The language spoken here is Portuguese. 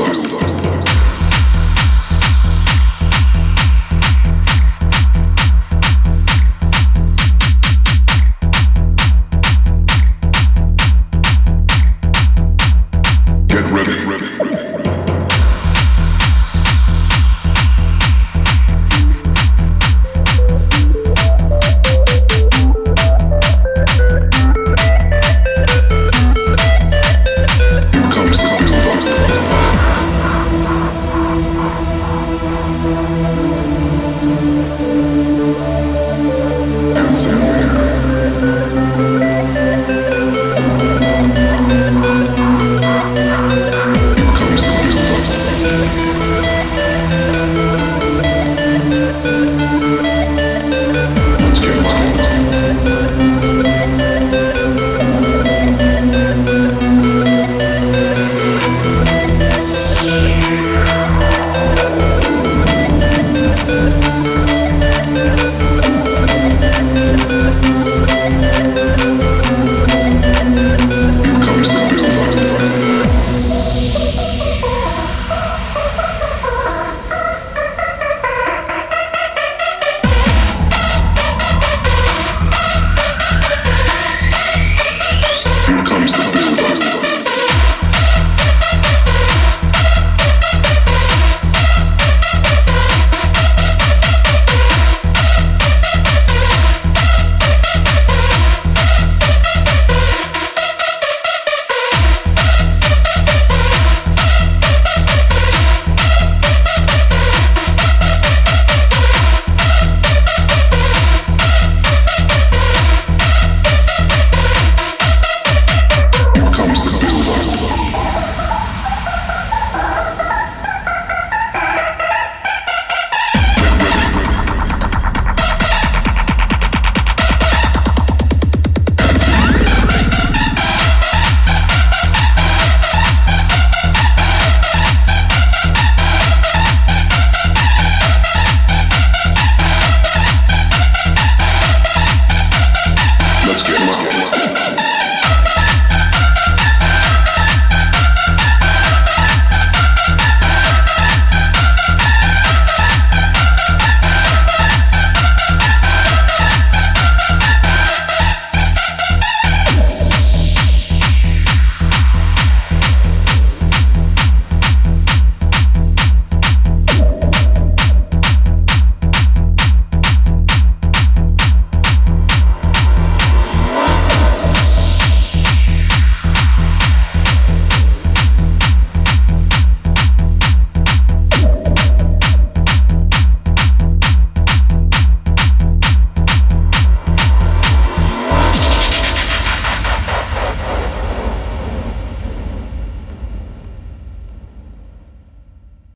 Doctor. Jones.